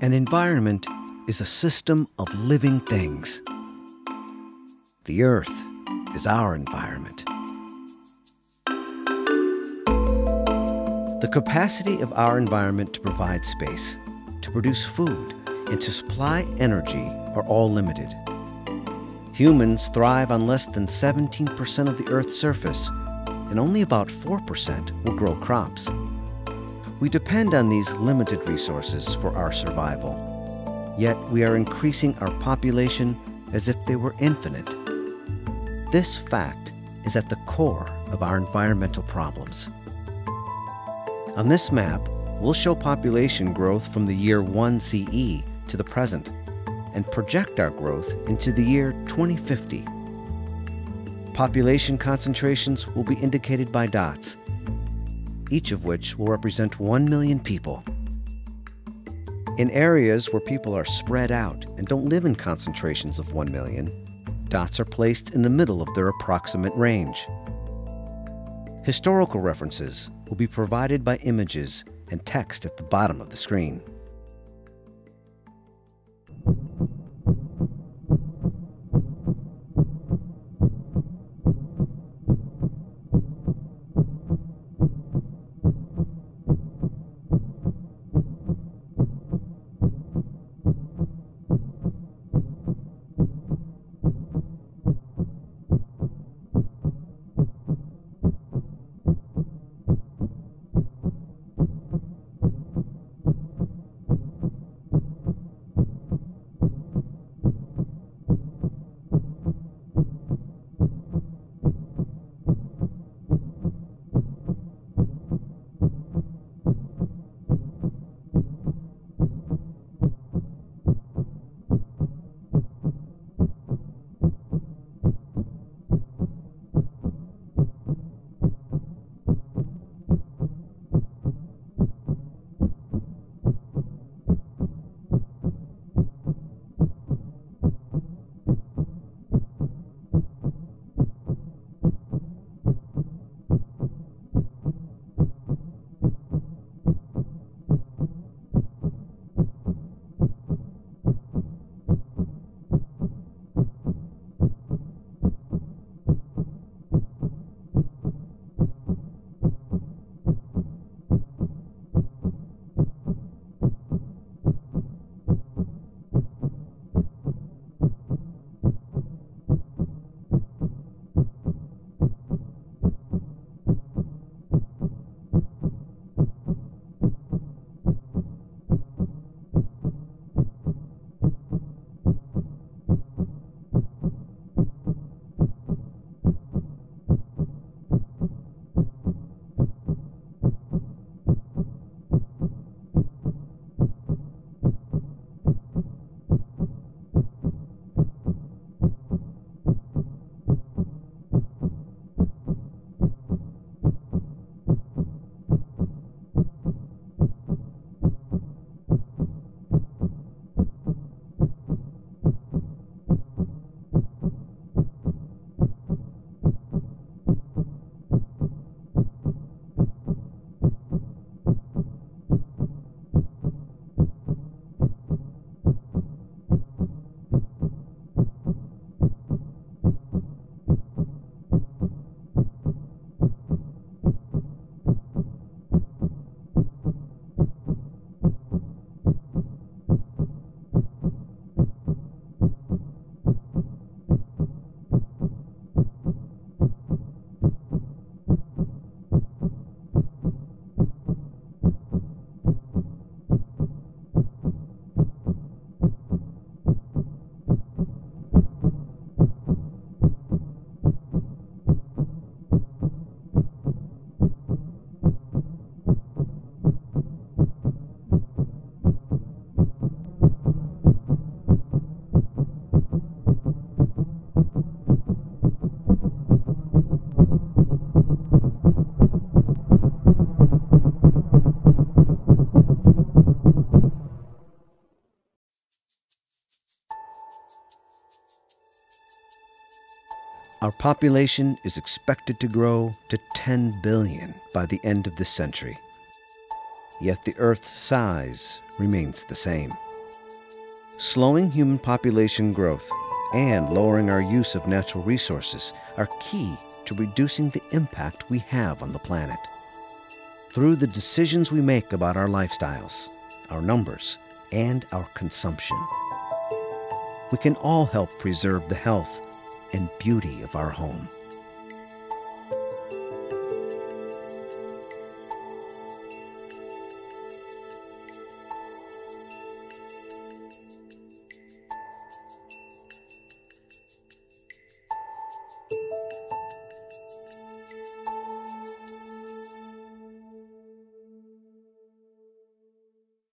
An environment is a system of living things. The Earth is our environment. The capacity of our environment to provide space, to produce food, and to supply energy are all limited. Humans thrive on less than 17% of the Earth's surface, and only about 4% will grow crops. We depend on these limited resources for our survival. Yet we are increasing our population as if they were infinite. This fact is at the core of our environmental problems. On this map, we'll show population growth from the year 1 CE to the present and project our growth into the year 2050. Population concentrations will be indicated by dots each of which will represent 1 million people. In areas where people are spread out and don't live in concentrations of 1 million, dots are placed in the middle of their approximate range. Historical references will be provided by images and text at the bottom of the screen. Our population is expected to grow to 10 billion by the end of this century. Yet the Earth's size remains the same. Slowing human population growth and lowering our use of natural resources are key to reducing the impact we have on the planet. Through the decisions we make about our lifestyles, our numbers, and our consumption, we can all help preserve the health and beauty of our home.